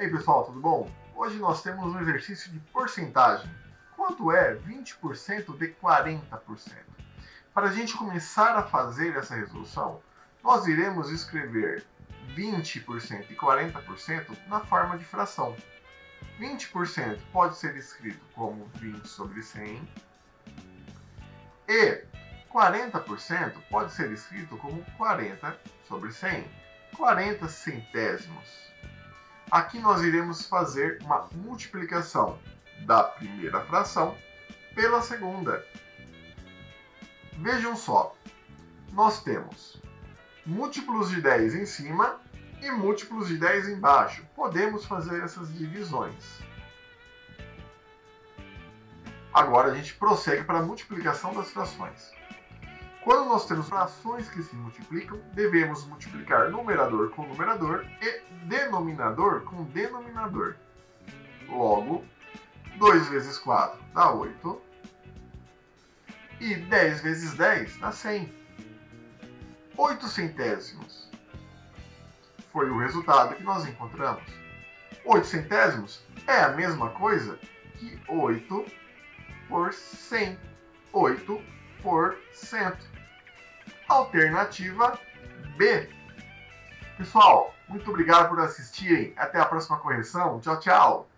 E aí pessoal, tudo bom? Hoje nós temos um exercício de porcentagem. Quanto é 20% de 40%? Para a gente começar a fazer essa resolução, nós iremos escrever 20% e 40% na forma de fração. 20% pode ser escrito como 20 sobre 100 e 40% pode ser escrito como 40 sobre 100, 40 centésimos. Aqui nós iremos fazer uma multiplicação da primeira fração pela segunda. Vejam só, nós temos múltiplos de 10 em cima e múltiplos de 10 embaixo. Podemos fazer essas divisões. Agora a gente prossegue para a multiplicação das frações. Quando nós temos frações que se multiplicam, devemos multiplicar numerador com numerador e denominador com denominador. Logo, 2 vezes 4 dá 8 e 10 vezes 10 dá 100. 8 centésimos foi o resultado que nós encontramos. 8 centésimos é a mesma coisa que 8 por 100. 8 por cento. Alternativa B. Pessoal, muito obrigado por assistirem. Até a próxima correção. Tchau, tchau.